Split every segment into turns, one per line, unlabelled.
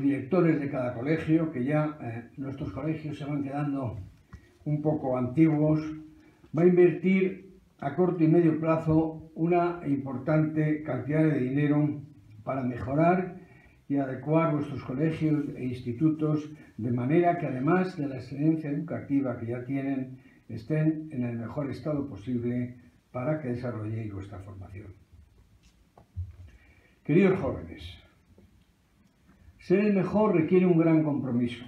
directores de cada colegio, que ya eh, nuestros colegios se van quedando un poco antiguos, va a invertir a corto y medio plazo una importante cantidad de dinero para mejorar y adecuar vuestros colegios e institutos de manera que además de la excelencia educativa que ya tienen, estén en el mejor estado posible para que desarrolléis vuestra formación. Queridos jóvenes, ser el mejor requiere un gran compromiso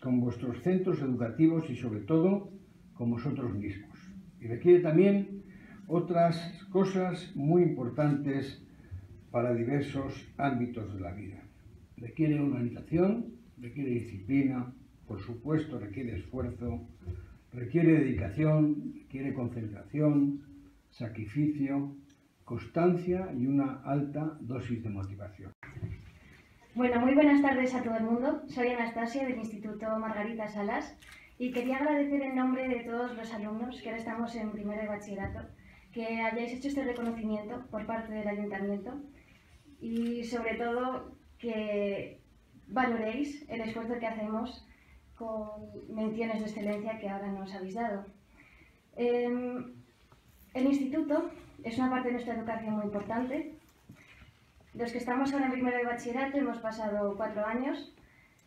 con vuestros centros educativos y sobre todo con vosotros mismos. Y requiere también otras cosas muy importantes para diversos ámbitos de la vida. Requiere organización, requiere disciplina, por supuesto requiere esfuerzo, requiere dedicación, requiere concentración, sacrificio, constancia y una alta dosis de motivación.
Bueno, muy buenas tardes a todo el mundo. Soy Anastasia del Instituto Margarita Salas y quería agradecer en nombre de todos los alumnos que ahora estamos en primero de bachillerato que hayáis hecho este reconocimiento por parte del ayuntamiento y sobre todo que valoréis el esfuerzo que hacemos con menciones de excelencia que ahora nos habéis dado. Em, el instituto es una parte de nuestra educación muy importante. Los que estamos ahora en primero de bachillerato hemos pasado cuatro años,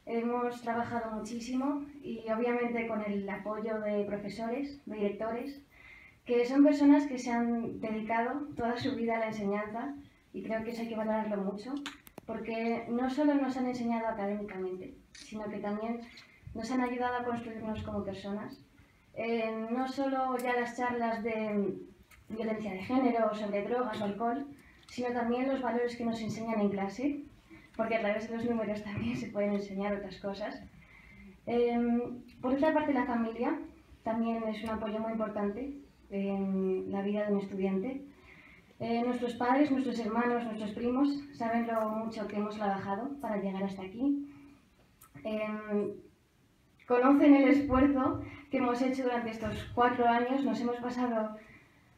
hemos trabajado muchísimo y obviamente con el apoyo de profesores, de directores, que son personas que se han dedicado toda su vida a la enseñanza y creo que eso hay que valorarlo mucho, porque no solo nos han enseñado académicamente, sino que también nos han ayudado a construirnos como personas. Eh, no solo ya las charlas de violencia de género, sobre drogas o alcohol, sino también los valores que nos enseñan en clase, porque a través de los números también se pueden enseñar otras cosas. Em, por otra parte, la familia también es un apoyo muy importante en la vida de un estudiante. Eh, nuestros padres, nuestros hermanos, nuestros primos saben lo mucho que hemos trabajado para llegar hasta aquí. Em, conocen el esfuerzo que hemos hecho durante estos cuatro años. Nos hemos pasado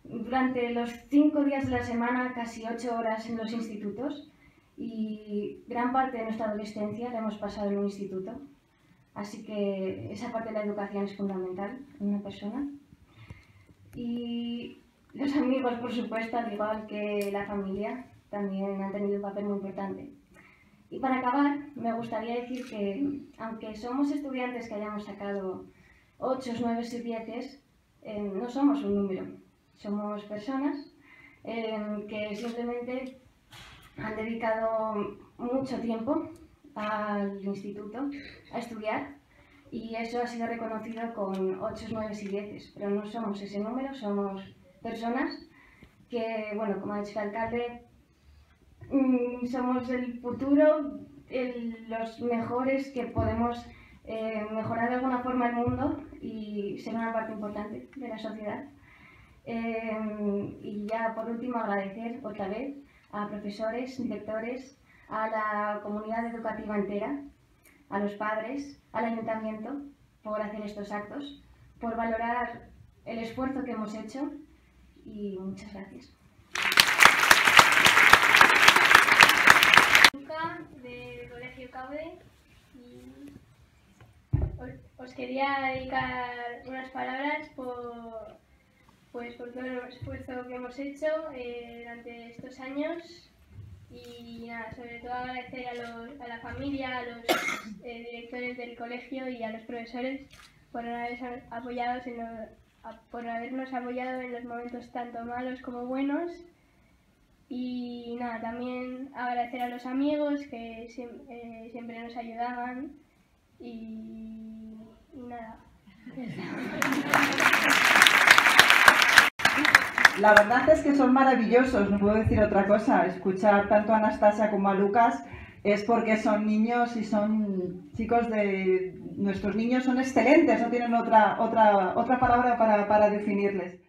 durante los cinco días de la semana casi ocho horas en los institutos y gran parte de nuestra adolescencia la hemos pasado en un instituto. Así que esa parte de la educación es fundamental en una persona. Y los amigos, por supuesto, al igual que la familia, también han tenido un papel muy importante. Y para acabar, me gustaría decir que, aunque somos estudiantes que hayamos sacado 8, 9 y 10, eh, no somos un número, somos personas em, que simplemente han dedicado mucho tiempo al instituto a estudiar y eso ha sido reconocido con 8, 9 y 10, pero no somos ese número, somos personas que, bueno, como ha dicho el alcalde, mm, somos el futuro, los mejores que podemos eh, mejorar de alguna forma el mundo y ser una parte importante de la sociedad. Em, y ya por último agradecer otra vez a profesores, directores, a la comunidad educativa entera, a los padres, al ayuntamiento por hacer estos actos, por valorar el esfuerzo que hemos hecho y muchas gracias.
del Colegio Caude os quería dedicar unas palabras pues por todo el esfuerzo que hemos hecho eh, durante estos años y nada, sobre todo agradecer a, los, a la familia, a los eh, directores del colegio y a los profesores por, apoyado por habernos apoyado en los momentos tanto malos como buenos y nada, también agradecer a los amigos que eh, siempre nos ayudaban y, y nada.
La verdad es que son maravillosos, no puedo decir otra cosa. Escuchar tanto a Anastasia como a Lucas es porque son niños y son chicos de... Nuestros niños son excelentes, no tienen otra, otra, otra palabra para, para definirles.